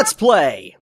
Let's play!